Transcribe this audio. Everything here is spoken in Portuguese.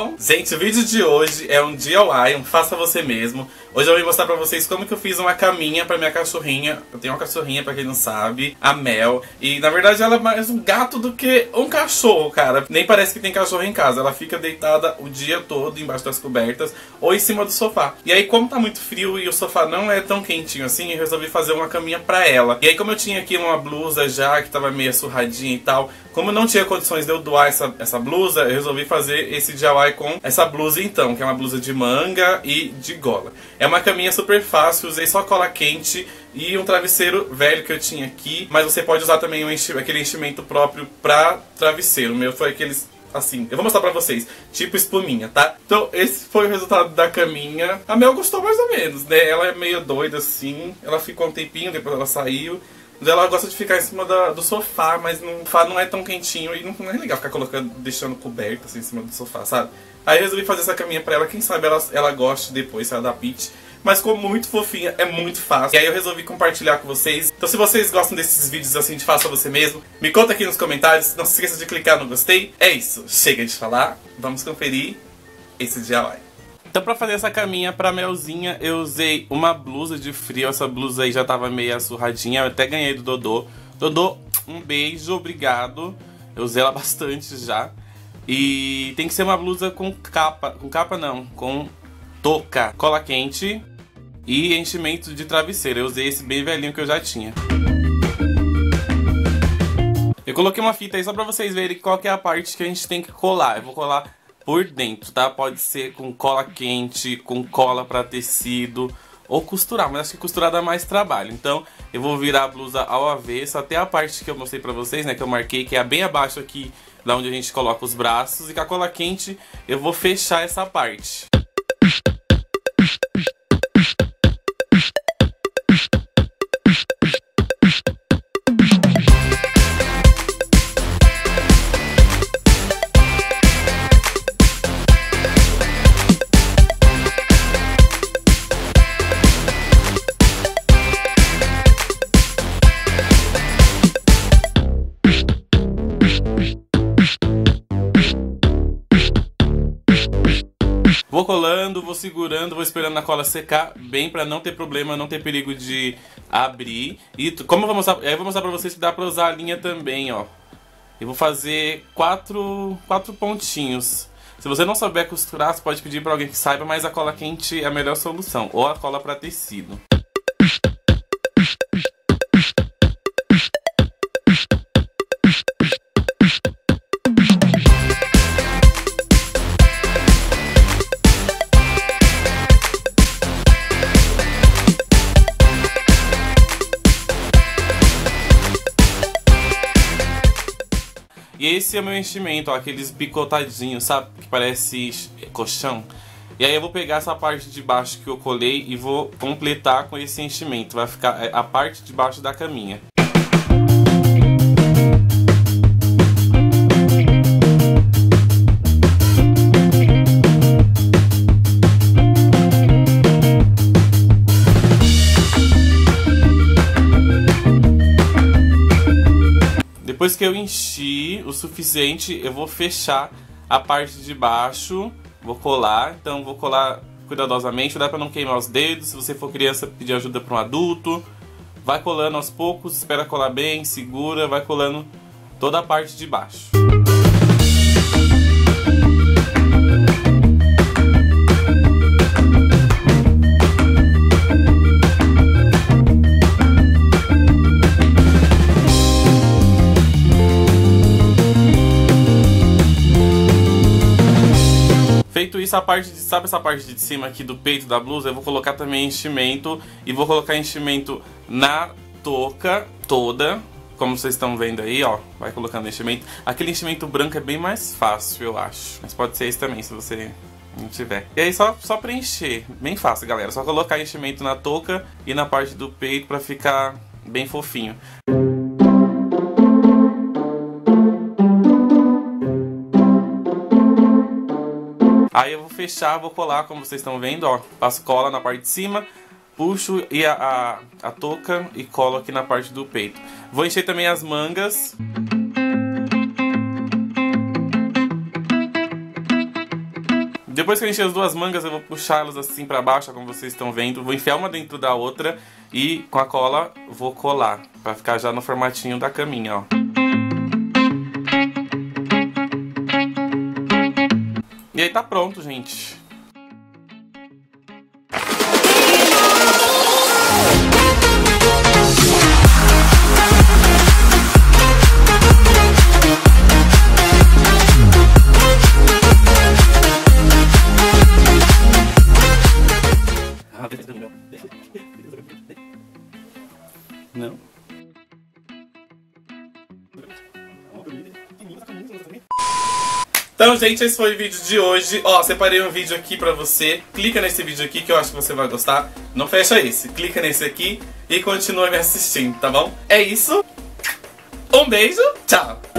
Bom? Gente, o vídeo de hoje é um DIY, um faça você mesmo. Hoje eu vou mostrar pra vocês como que eu fiz uma caminha pra minha cachorrinha. Eu tenho uma cachorrinha, pra quem não sabe, a Mel. E na verdade ela é mais um gato do que um cachorro, cara. Nem parece que tem cachorro em casa. Ela fica deitada o dia todo embaixo das cobertas ou em cima do sofá. E aí, como tá muito frio e o sofá não é tão quentinho assim, eu resolvi fazer uma caminha pra ela. E aí, como eu tinha aqui uma blusa já que tava meio surradinha e tal, como eu não tinha condições de eu doar essa, essa blusa, eu resolvi fazer esse DIY com essa blusa então, que é uma blusa de manga e de gola. É uma caminha super fácil, usei só cola quente e um travesseiro velho que eu tinha aqui, mas você pode usar também um enchi aquele enchimento próprio pra travesseiro. O meu foi aqueles assim, eu vou mostrar pra vocês, tipo espuminha, tá? Então, esse foi o resultado da caminha. A Mel gostou mais ou menos, né? Ela é meio doida assim, ela ficou um tempinho, depois ela saiu. Ela gosta de ficar em cima da, do sofá, mas o sofá não é tão quentinho e não, não, é legal ficar colocando, deixando coberto assim em cima do sofá, sabe? Aí eu resolvi fazer essa caminha pra ela, quem sabe ela, ela goste depois, se ela dá pitch. Mas ficou muito fofinha, é muito fácil. E aí eu resolvi compartilhar com vocês. Então se vocês gostam desses vídeos assim de faça você mesmo, me conta aqui nos comentários. Não se esqueça de clicar no gostei. É isso, chega de falar. Vamos conferir esse DIY. Então pra fazer essa caminha pra Melzinha, eu usei uma blusa de frio. Essa blusa aí já tava meio surradinha, eu até ganhei do Dodô. Dodô, um beijo, obrigado. Eu usei ela bastante já. E tem que ser uma blusa com capa, com capa não, com touca, cola quente e enchimento de travesseiro. Eu usei esse bem velhinho que eu já tinha. Eu coloquei uma fita aí só pra vocês verem qual é a parte que a gente tem que colar. Eu vou colar por dentro, tá? Pode ser com cola quente, com cola pra tecido ou costurar, mas acho que costurar dá mais trabalho. Então eu vou virar a blusa ao avesso até a parte que eu mostrei pra vocês, né? Que eu marquei, que é bem abaixo aqui da onde a gente coloca os braços. E com a cola quente eu vou fechar essa parte. Vou colando, vou segurando, vou esperando a cola secar bem para não ter problema, não ter perigo de abrir. E como eu vou mostrar, eu vou mostrar para vocês que dá para usar a linha também, ó. Eu vou fazer quatro, quatro pontinhos. Se você não souber costurar, você pode pedir para alguém que saiba, mas a cola quente é a melhor solução, ou a cola para tecido. Esse é o meu enchimento, ó, aqueles picotadinhos, sabe? Que parece colchão. E aí eu vou pegar essa parte de baixo que eu colei e vou completar com esse enchimento. Vai ficar é, a parte de baixo da caminha. Depois que eu enchi o suficiente, eu vou fechar a parte de baixo, vou colar, então vou colar cuidadosamente, dá para não queimar os dedos, se você for criança pedir ajuda para um adulto, vai colando aos poucos, espera colar bem, segura, vai colando toda a parte de baixo. Feito isso, a parte de, sabe essa parte de cima aqui do peito da blusa? Eu vou colocar também enchimento e vou colocar enchimento na touca toda, como vocês estão vendo aí, ó, vai colocando enchimento. Aquele enchimento branco é bem mais fácil, eu acho, mas pode ser esse também, se você não tiver. E aí só, só preencher, bem fácil, galera, só colocar enchimento na touca e na parte do peito pra ficar bem fofinho. Fechar, vou colar, como vocês estão vendo, ó. Passo cola na parte de cima, puxo e a, a, a touca e colo aqui na parte do peito. Vou encher também as mangas. Depois que eu encher as duas mangas, eu vou puxá-las assim pra baixo, como vocês estão vendo. Vou enfiar uma dentro da outra e com a cola vou colar, pra ficar já no formatinho da caminha, ó. E aí tá pronto, gente. Não. Então, gente, esse foi o vídeo de hoje. Ó, separei um vídeo aqui pra você. Clica nesse vídeo aqui que eu acho que você vai gostar. Não fecha esse. Clica nesse aqui e continua me assistindo, tá bom? É isso. Um beijo. Tchau.